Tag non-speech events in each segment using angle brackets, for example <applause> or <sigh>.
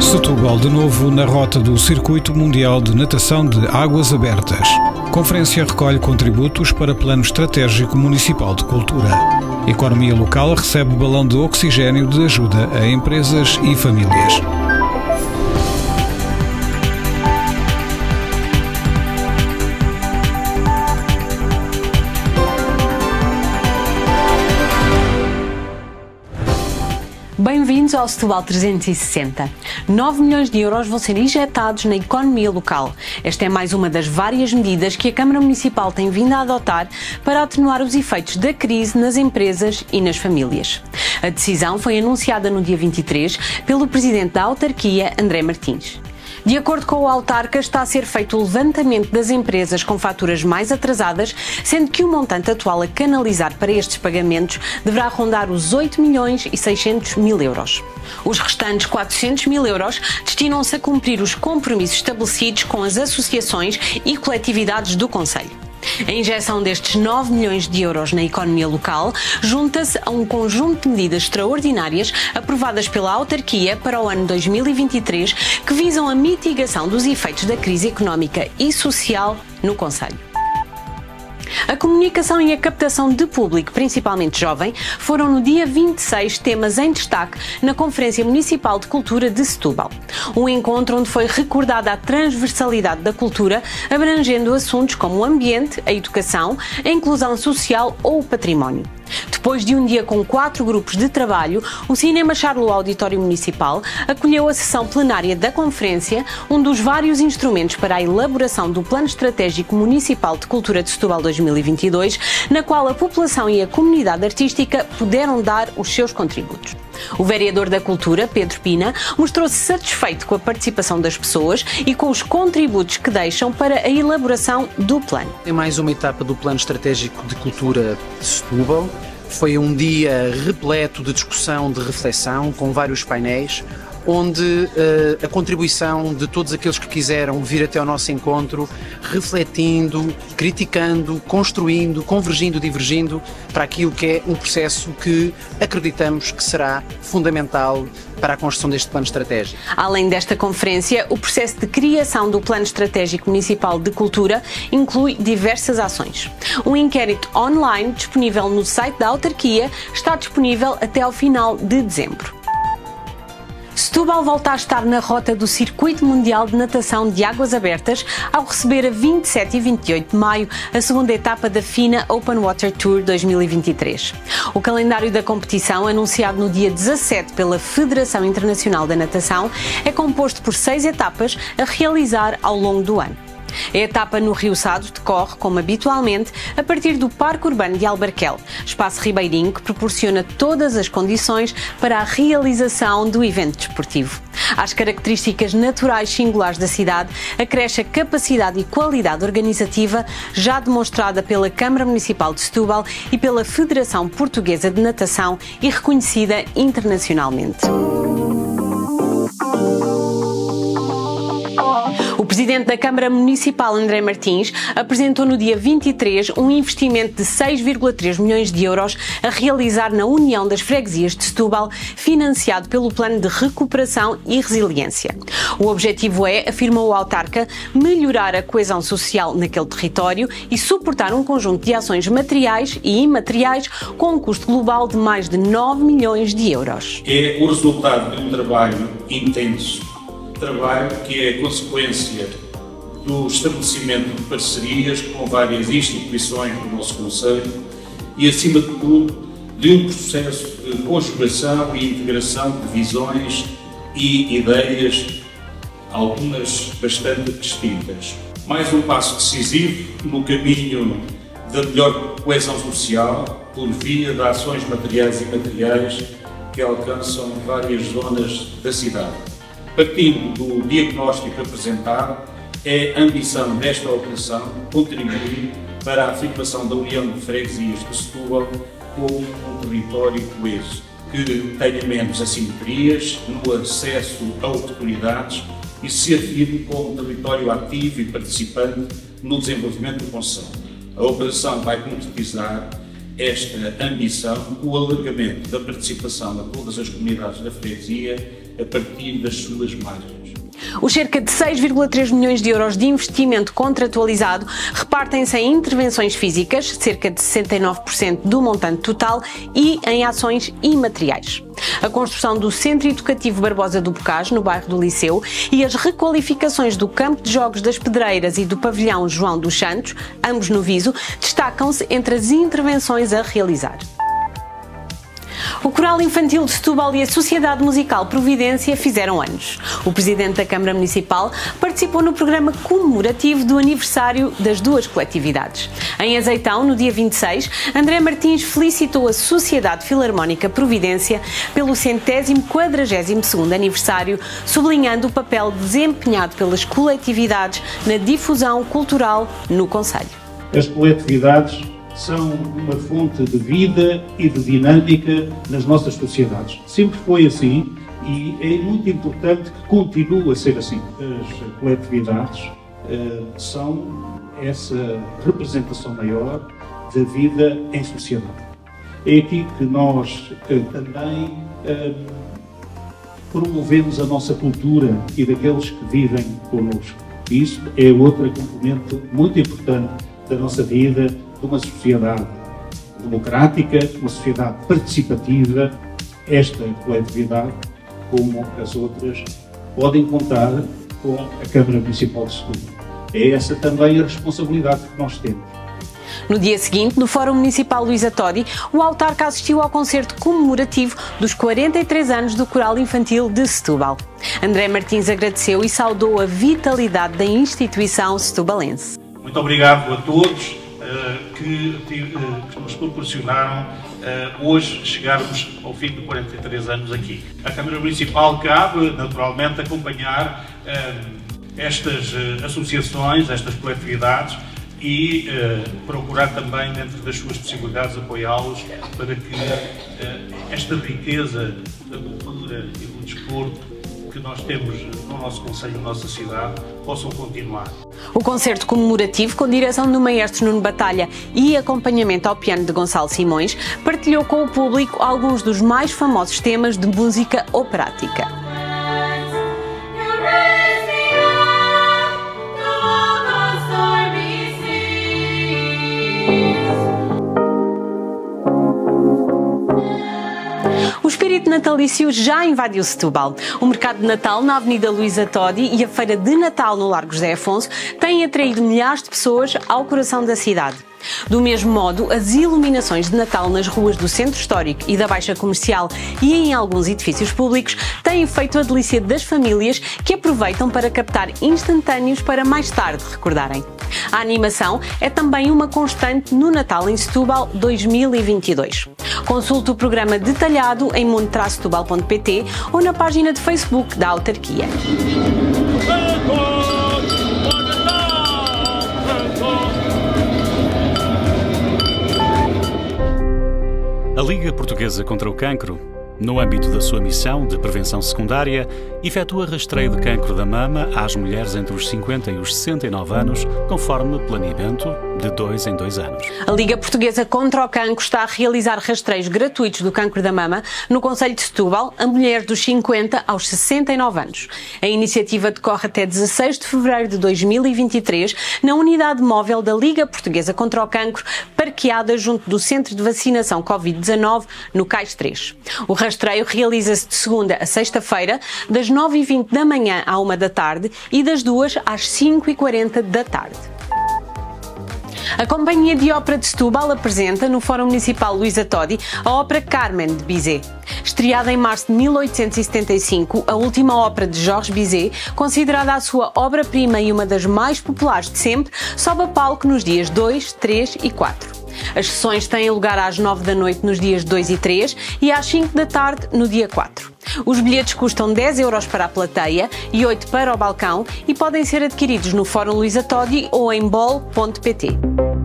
Setúbal de novo na rota do Circuito Mundial de Natação de Águas Abertas. Conferência recolhe contributos para Plano Estratégico Municipal de Cultura. Economia local recebe balão de oxigênio de ajuda a empresas e famílias. Bem-vindos ao Setúbal 360. 9 milhões de euros vão ser injetados na economia local. Esta é mais uma das várias medidas que a Câmara Municipal tem vindo a adotar para atenuar os efeitos da crise nas empresas e nas famílias. A decisão foi anunciada no dia 23 pelo Presidente da Autarquia, André Martins. De acordo com o autarca, está a ser feito o levantamento das empresas com faturas mais atrasadas, sendo que o montante atual a canalizar para estes pagamentos deverá rondar os 8 milhões e 600 mil euros. Os restantes 400 mil euros destinam-se a cumprir os compromissos estabelecidos com as associações e coletividades do Conselho. A injeção destes 9 milhões de euros na economia local junta-se a um conjunto de medidas extraordinárias aprovadas pela autarquia para o ano 2023 que visam a mitigação dos efeitos da crise económica e social no Conselho. A comunicação e a captação de público, principalmente jovem, foram no dia 26 temas em destaque na Conferência Municipal de Cultura de Setúbal. Um encontro onde foi recordada a transversalidade da cultura, abrangendo assuntos como o ambiente, a educação, a inclusão social ou o património. Depois de um dia com quatro grupos de trabalho, o Cinema Charlo Auditório Municipal acolheu a sessão plenária da conferência, um dos vários instrumentos para a elaboração do Plano Estratégico Municipal de Cultura de Setúbal 2022, na qual a população e a comunidade artística puderam dar os seus contributos. O vereador da Cultura, Pedro Pina, mostrou-se satisfeito com a participação das pessoas e com os contributos que deixam para a elaboração do plano. É mais uma etapa do Plano Estratégico de Cultura de Setúbal. Foi um dia repleto de discussão, de reflexão, com vários painéis, onde uh, a contribuição de todos aqueles que quiseram vir até ao nosso encontro, refletindo, criticando, construindo, convergindo, divergindo para aquilo que é um processo que acreditamos que será fundamental para a construção deste plano estratégico. Além desta conferência, o processo de criação do Plano Estratégico Municipal de Cultura inclui diversas ações. Um inquérito online disponível no site da autarquia está disponível até ao final de dezembro. Setúbal volta a estar na rota do Circuito Mundial de Natação de Águas Abertas ao receber a 27 e 28 de maio a segunda etapa da FINA Open Water Tour 2023. O calendário da competição, anunciado no dia 17 pela Federação Internacional da Natação, é composto por seis etapas a realizar ao longo do ano. A etapa no Rio Sado decorre, como habitualmente, a partir do Parque Urbano de Albarquel, espaço ribeirinho que proporciona todas as condições para a realização do evento desportivo. Às características naturais singulares da cidade, acresce a capacidade e qualidade organizativa já demonstrada pela Câmara Municipal de Setúbal e pela Federação Portuguesa de Natação e reconhecida internacionalmente. Presidente da Câmara Municipal, André Martins, apresentou no dia 23 um investimento de 6,3 milhões de euros a realizar na União das Freguesias de Setúbal, financiado pelo Plano de Recuperação e Resiliência. O objetivo é, afirmou o autarca, melhorar a coesão social naquele território e suportar um conjunto de ações materiais e imateriais com um custo global de mais de 9 milhões de euros. É o resultado de um trabalho intenso trabalho que é consequência do estabelecimento de parcerias com várias instituições do nosso Conselho e, acima de tudo, de um processo de conjugação e integração de visões e ideias, algumas bastante distintas. Mais um passo decisivo no caminho da melhor coesão social por via de ações materiais e imateriais que alcançam várias zonas da cidade. Partindo do diagnóstico apresentado, é a ambição desta operação contribuir para a afirmação da União de Freguesias de Setúbal como um território coeso, que tenha menos assimetrias no acesso a oportunidades e se afirme como território ativo e participante no desenvolvimento do Conselho. A operação vai concretizar esta ambição, o alargamento da participação a todas as comunidades da freguesia a partir das suas margens. Os cerca de 6,3 milhões de euros de investimento contratualizado repartem-se em intervenções físicas, cerca de 69% do montante total, e em ações imateriais. A construção do Centro Educativo Barbosa do Bocage, no bairro do Liceu, e as requalificações do Campo de Jogos das Pedreiras e do Pavilhão João dos Santos, ambos no Viso, destacam-se entre as intervenções a realizar. O Coral Infantil de Setúbal e a Sociedade Musical Providência fizeram anos. O Presidente da Câmara Municipal participou no programa comemorativo do aniversário das duas coletividades. Em Azeitão, no dia 26, André Martins felicitou a Sociedade Filarmónica Providência pelo centésimo quadragésimo segundo aniversário, sublinhando o papel desempenhado pelas coletividades na difusão cultural no Conselho. As coletividades são uma fonte de vida e de dinâmica nas nossas sociedades. Sempre foi assim e é muito importante que continue a ser assim. As coletividades uh, são essa representação maior da vida em sociedade. É aqui que nós uh, também uh, promovemos a nossa cultura e daqueles que vivem connosco. Isso é outra componente muito importante da nossa vida, de uma sociedade democrática, uma sociedade participativa, esta coletividade, como as outras, podem contar com a Câmara Municipal de Setúbal. É essa também a responsabilidade que nós temos. No dia seguinte, no Fórum Municipal Luísa Todi, o autarca assistiu ao concerto comemorativo dos 43 anos do Coral Infantil de Setúbal. André Martins agradeceu e saudou a vitalidade da instituição setubalense. Muito obrigado a todos eh, que, eh, que nos proporcionaram eh, hoje chegarmos ao fim de 43 anos aqui. A Câmara Municipal cabe, naturalmente, acompanhar estas associações, estas coletividades e procurar também, dentro das suas possibilidades, apoiá-los para que esta riqueza da cultura e do desporto que nós temos no nosso Conselho, na nossa cidade, possam continuar. O concerto comemorativo, com direção do maestro Nuno Batalha e acompanhamento ao piano de Gonçalo Simões, partilhou com o público alguns dos mais famosos temas de música operática. Natalício já invadiu Setúbal. O mercado de Natal na Avenida Luísa Todi e a feira de Natal no Largo José Afonso têm atraído milhares de pessoas ao coração da cidade. Do mesmo modo, as iluminações de Natal nas ruas do Centro Histórico e da Baixa Comercial e em alguns edifícios públicos têm feito a delícia das famílias que aproveitam para captar instantâneos para mais tarde recordarem. A animação é também uma constante no Natal em Setúbal 2022. Consulte o programa detalhado em montrasetubal.pt ou na página de Facebook da autarquia. A Liga Portuguesa contra o Cancro no âmbito da sua missão de prevenção secundária, efetua rastreio de cancro da mama às mulheres entre os 50 e os 69 anos, conforme planeamento de dois em dois anos. A Liga Portuguesa contra o Cancro está a realizar rastreios gratuitos do cancro da mama no Conselho de Setúbal a mulheres dos 50 aos 69 anos. A iniciativa decorre até 16 de fevereiro de 2023 na unidade móvel da Liga Portuguesa contra o Cancro, parqueada junto do Centro de Vacinação Covid-19 no Cais 3. O rastreio realiza-se de segunda a sexta-feira, das 9h20 da manhã à 1 da tarde e das 2 às 5h40 da tarde. A Companhia de Ópera de Setúbal apresenta no Fórum Municipal Luísa Todi a ópera Carmen de Bizet. Estreada em março de 1875, a última ópera de Georges Bizet, considerada a sua obra-prima e uma das mais populares de sempre, sobe a palco nos dias 2, 3 e 4. As sessões têm lugar às 9 da noite nos dias 2 e 3 e às 5 da tarde no dia 4. Os bilhetes custam 10 euros para a plateia e 8 para o balcão e podem ser adquiridos no Fórum Luísa Todi ou em bol.pt.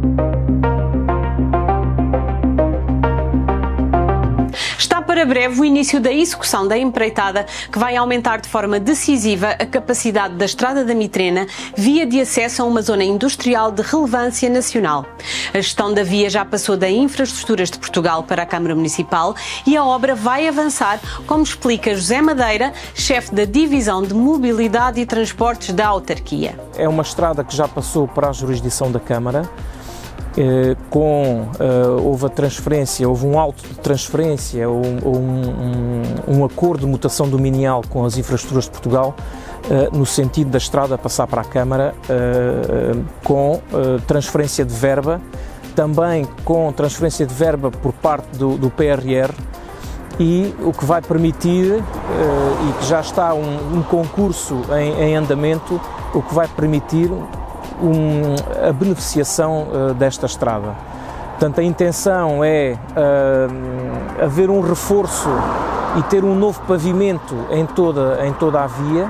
para breve o início da execução da empreitada que vai aumentar de forma decisiva a capacidade da Estrada da Mitrena, via de acesso a uma zona industrial de relevância nacional. A gestão da via já passou da Infraestruturas de Portugal para a Câmara Municipal e a obra vai avançar, como explica José Madeira, chefe da Divisão de Mobilidade e Transportes da autarquia. É uma estrada que já passou para a jurisdição da Câmara. Eh, com uh, houve a transferência, houve um auto de transferência, um, um, um, acordo de mutação dominial com as infraestruturas de Portugal, uh, no sentido da estrada passar para a Câmara, com transferência de verba, também com transferência de verba por parte do, do PRR, e o que vai permitir, e que já está um, um concurso em, em andamento, o que vai permitir um, a beneficiação uh, desta estrada. Portanto, a intenção é uh, haver um reforço e ter um novo pavimento em toda, em toda a via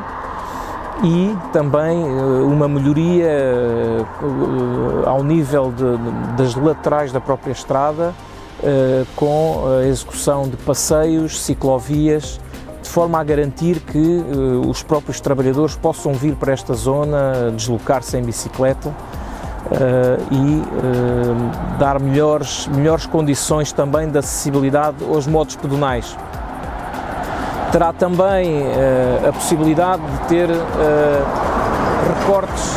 e também uh, uma melhoria ao nível de, das laterais da própria estrada, com a execução de passeios, ciclovias forma a garantir que uh, os próprios trabalhadores possam vir para esta zona, deslocar-se em bicicleta uh, e uh, dar melhores, melhores condições também de acessibilidade aos modos pedonais. Terá também a possibilidade de ter recortes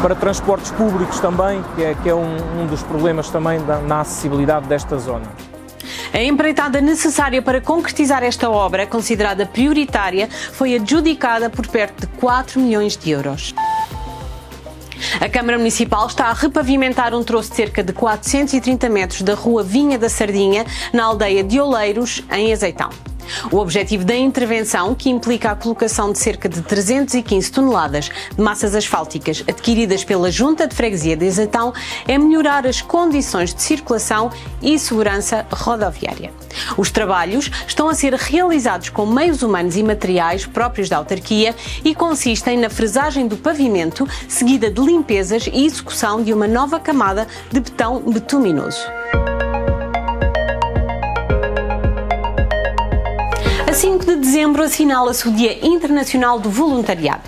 para transportes públicos também, que é, que é um, um dos problemas também da, na acessibilidade desta zona. A empreitada necessária para concretizar esta obra, considerada prioritária, foi adjudicada por perto de 4 milhões de euros. A Câmara Municipal está a repavimentar um troço de cerca de 430 metros da Rua Vinha da Sardinha, na aldeia de Oleiros, em Azeitão. O objetivo da intervenção, que implica a colocação de cerca de 315 toneladas de massas asfálticas adquiridas pela Junta de Freguesia de Azeitão, é melhorar as condições de circulação e segurança rodoviária. Os trabalhos estão a ser realizados com meios humanos e materiais próprios da autarquia e consistem na fresagem do pavimento, seguida de limpezas e execução de uma nova camada de betão betuminoso. 5 de dezembro assinala-se o Dia Internacional do Voluntariado.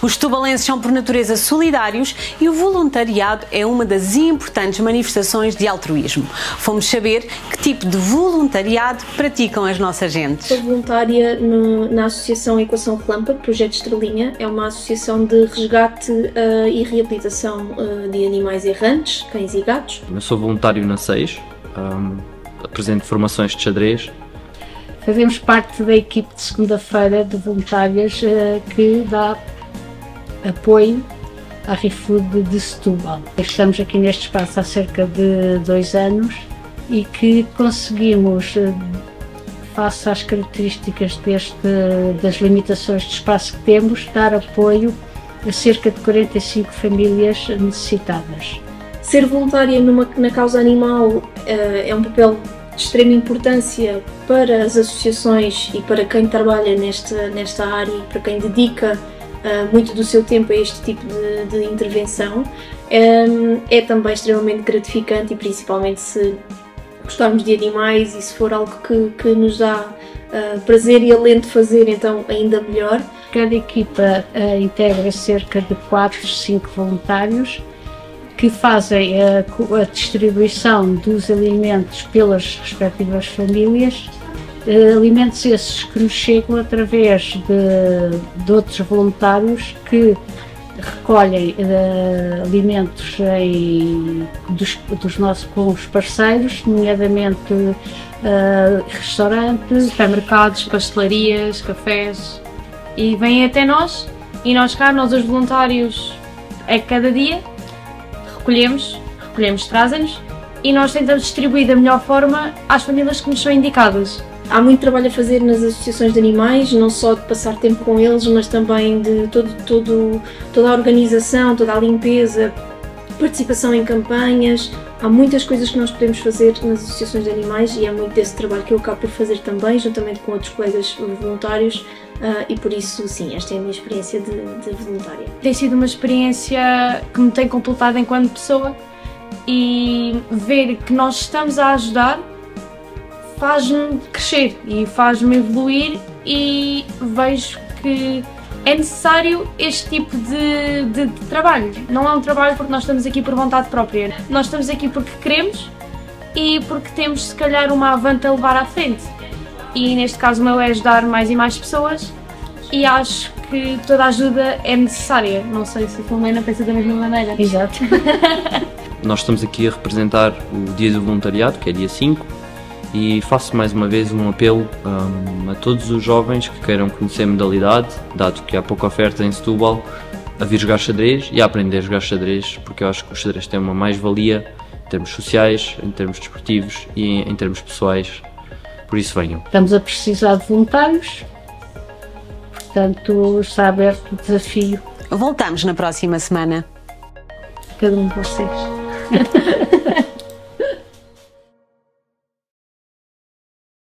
Os tubalenses são por natureza solidários e o voluntariado é uma das importantes manifestações de altruísmo. Fomos saber que tipo de voluntariado praticam as nossas gentes. Sou voluntária no, na Associação Equação Relâmpago, Projeto Estrelinha. É uma associação de resgate uh, e reabilitação uh, de animais errantes, cães e gatos. Eu sou voluntário na SEIS, um, apresento formações de xadrez Fazemos parte da equipe de segunda-feira de voluntárias uh, que dá apoio à ReFood de Setúbal. Estamos aqui neste espaço há cerca de dois anos e que conseguimos, uh, face às características deste, das limitações de espaço que temos, dar apoio a cerca de 45 famílias necessitadas. Ser voluntária numa, na causa animal uh, é um papel de extrema importância para as associações e para quem trabalha nesta, nesta área e para quem dedica uh, muito do seu tempo a este tipo de, de intervenção. Um, é também extremamente gratificante e principalmente se gostarmos de animais e se for algo que, que nos dá uh, prazer e alento fazer, então ainda melhor. Cada equipa uh, integra cerca de 4, 5 voluntários que fazem a, a distribuição dos alimentos pelas respectivas famílias Uh, alimentos esses que nos chegam através de, de outros voluntários que recolhem uh, alimentos em, dos, dos nossos com os parceiros, nomeadamente uh, restaurantes, supermercados, pastelarias, cafés. E vêm até nós e nós cá, nós os voluntários, é cada dia recolhemos, recolhemos, trazem-nos e nós tentamos distribuir da melhor forma às famílias que nos são indicadas. Há muito trabalho a fazer nas associações de animais, não só de passar tempo com eles, mas também de todo, todo, toda a organização, toda a limpeza, participação em campanhas. Há muitas coisas que nós podemos fazer nas associações de animais e é muito desse trabalho que eu acabo por fazer também, juntamente com outros colegas voluntários. Uh, e por isso, sim, esta é a minha experiência de, de voluntária. Tem sido uma experiência que me tem completado enquanto pessoa e ver que nós estamos a ajudar faz-me crescer e faz-me evoluir e vejo que é necessário este tipo de, de, de, trabalho. Não é um trabalho porque nós estamos aqui por vontade própria. Nós estamos aqui porque queremos e porque temos, se calhar, uma avante a levar à frente. E neste caso, o meu é ajudar mais e mais pessoas e acho que toda ajuda é necessária. Não sei se a Filomena pensa da mesma maneira. Exato. <laughs> Nós estamos aqui a representar o Dia do Voluntariado, que é dia 5, e faço mais uma vez um apelo um, a todos os jovens que queiram conhecer a modalidade, dado que há pouca oferta em Setúbal, a vir jogar xadrez e a aprender a jogar xadrez, porque eu acho que o xadrez tem uma mais-valia em termos sociais, em termos desportivos e em termos pessoais. Por isso venham. Estamos a precisar de voluntários, portanto está aberto o desafio. Voltamos na próxima semana. Cada um de vocês. <laughs>